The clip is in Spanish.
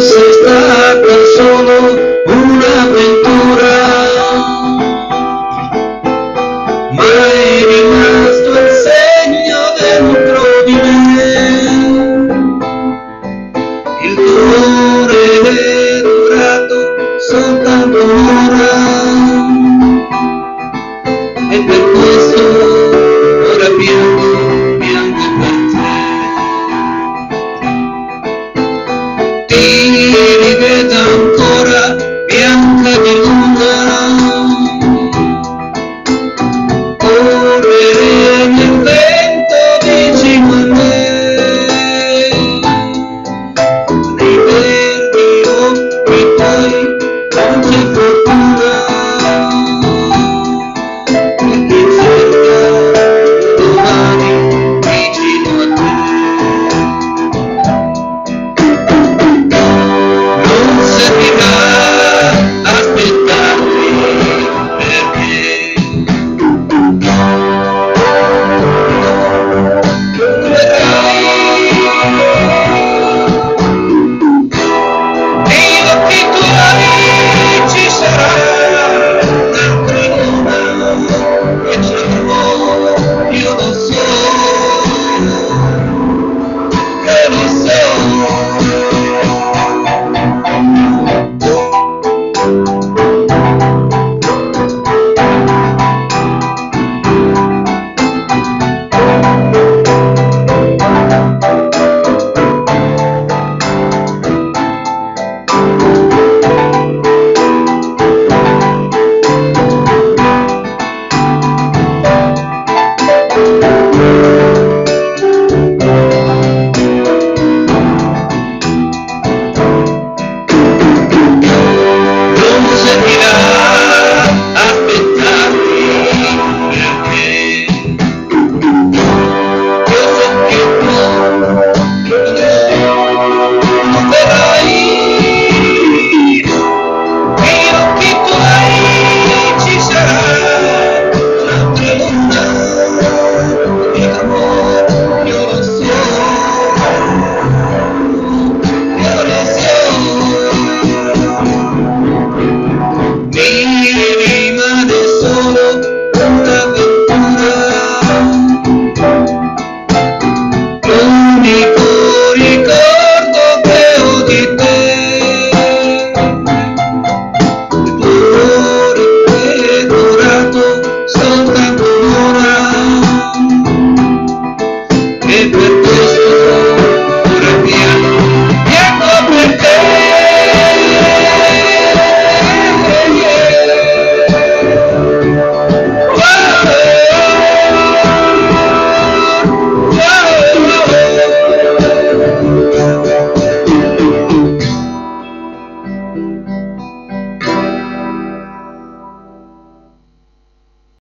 se está tan solo una aventura. Marina, tu el seño de nuestro vivir. Il dolore è durato soltanto ora. E per questo Thank you.